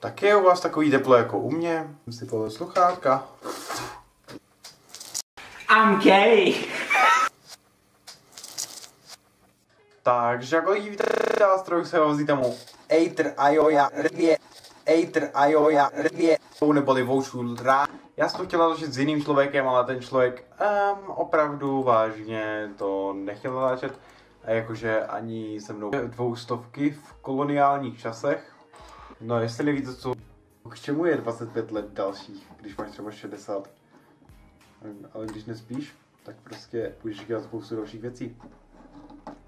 Tak je u vás takový teplo jako u mě. Jsem si podle sluchátka. I'm gay. Takže jako víte, nástroj se vozí tam Aether Ioja Rvě Aether Ioja Rvě neboli Vouchul Rá. Já jsem to chtěl natočit s jiným člověkem, ale ten člověk um, opravdu vážně to nechtěl. A jakože ani se mnou dvoustovky v koloniálních časech. No jestli nevíte, co k čemu je 25 let dalších, když máš třeba 60. Ale když nespíš, tak prostě budeš dělat spoustu dalších věcí.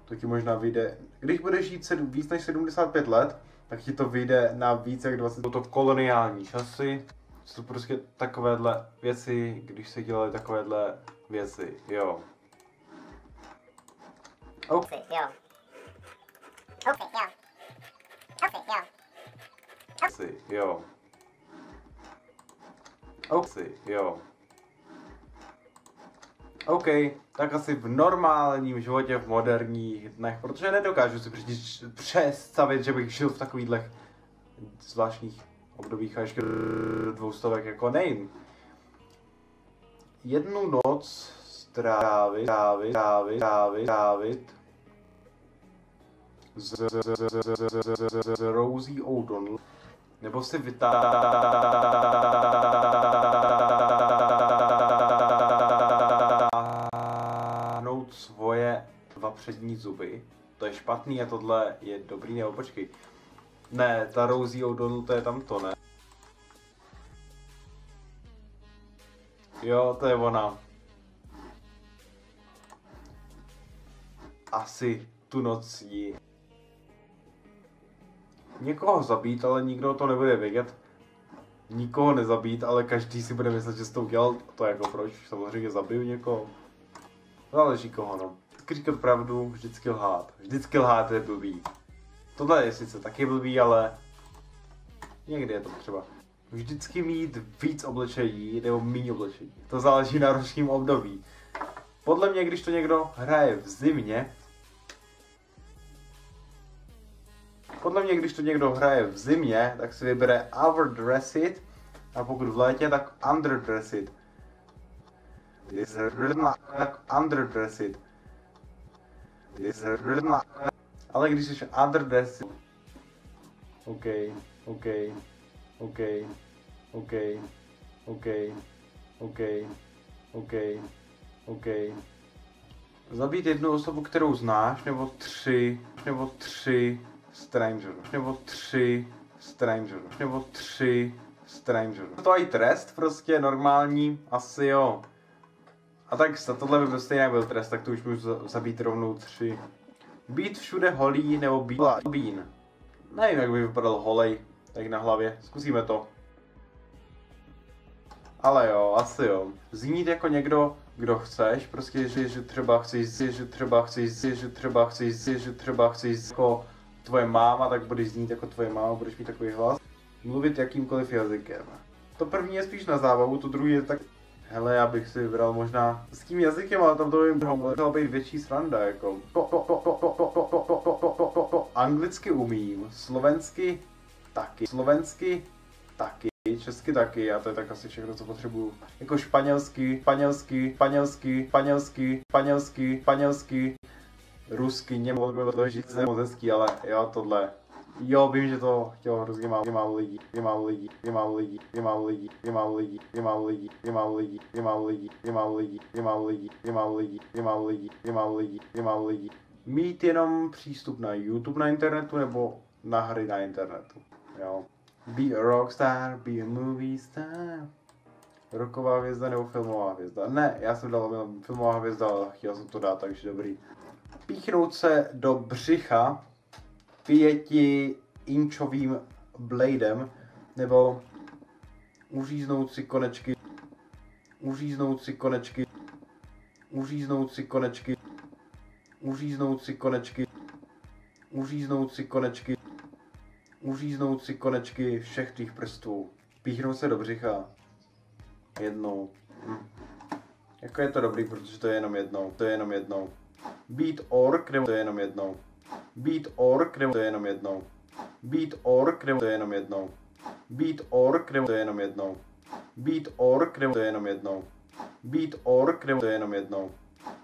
To ti možná vyjde, když budeš žít sedm, víc než 75 let, tak ti to vyjde na víc jak 20. Jsou to koloniální časy, jsou to prostě takovéhle věci, když se dělaly takovéhle věci, jo. Okay, jo. Okay, jo. Okay, jo. Oxy, jo. OK, tak asi v normálním životě, v moderních dnech, protože nedokážu si představit, že bych žil v takových zvláštních obdobích a ještě dvoustovek jako nejím. Jednu noc strávit, strávit, strávit, strávit, strávit s, s, s, s, s, s Rosie O'Donnell, nebo si vytáhnout svoje dva přední zuby. To je špatný a tohle je dobrý, nebo počkej. Ne, ta Rosie O'Donnell, to je tam to, ne? Jo, to je ona. Asi tu noc jí někoho zabít, ale nikdo to nebude vědět. Nikoho nezabít, ale každý si bude myslet, že jsi to udělal. To jako proč? Samozřejmě zabiju někoho. Záleží koho, no. Vždycky říkat pravdu, vždycky lhát. Vždycky lhát je blbý. Tohle je sice taky blbý, ale někdy je to třeba. Vždycky mít víc oblečení nebo méně oblečení. To záleží na ročním období. Podle mě, když to někdo hraje v zimě, Podle mě, když to někdo hraje v zimě, tak si vybere overdress it a pokud v létě, tak underdress it. This underdress it. This Ale když jsi underdress it. OK, OK, OK, OK, OK, OK, OK, OK. Zabít jednu osobu, kterou znáš, nebo tři, nebo tři, Stranger, nebo tři Stranger, nebo tři Stranger. To je trest prostě normální, asi jo. A tak za tohle by stejně byl trest, tak to už můžu zabít rovnou tři. Být všude holý nebo být bín. Nevím, jak by vypadal holej, tak na hlavě. Zkusíme to. Ale jo, asi jo. Znít jako někdo, kdo chceš, prostě, že, že třeba chceš, že třeba chceš, že třeba chceš, že třeba chceš, jako tvoje máma, tak budeš znít jako tvoje máma, budeš mít takový hlas. Mluvit jakýmkoliv jazykem. To první je spíš na zábavu, to druhý je tak Hele, já bych si vybral možná s tím jazykem, ale tam to by mohla být větší sranda, jako. Anglicky umím, slovensky taky, slovensky taky, česky taky, a to je tak asi všechno, co potřebuju. Jako španělsky, španělsky, španělsky, španělsky, španělsky, španělsky, rusky, německy, moc hezký, ale jo, tohle. Jo, vím, že to chtělo hrozně málo, málo lidí, je málo lidí, je málo lidí, je málo lidí, je málo lidí, je málo lidí, je málo lidí, je málo lidí, je málo lidí, je málo lidí, je málo lidí, je málo lidí, je málo lidí, je málo lidí. Mít jenom přístup na YouTube na internetu nebo na hry na internetu, jo. Be a rockstar, be a movie star. Roková hvězda nebo filmová hvězda? Ne, já jsem dal filmová hvězda, ale chtěl jsem to dát, takže dobrý píchnout se do břicha pěti inčovým bladem, nebo uříznout si konečky, uříznout si konečky, uříznout si konečky, uříznout si konečky, uříznout si konečky, uříznout si konečky všech tvých prstů. Píchnout se do břicha. Jednou. Hm. Jako je to dobrý, protože to je jenom jednou. To je jenom jednou. Beat ork, nebo to je jenom jednou. Beat ork, nebo to je jenom jednou. Beat ork, nebo to je jenom jednou. Být ork, nebo to je jenom jednou. Být ork, nebo to je jenom jednou. Být ork, nebo to je jenom jednou.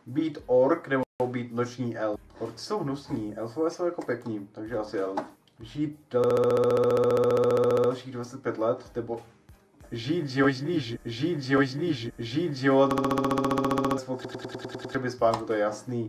Být ork, nebo být noční elf. Orci jsou hnusní, elfové jsou jako pěkní, takže asi elf. Žít dalších 25 let, nebo žít život žít život žít život potřeby spánku, to je jasný.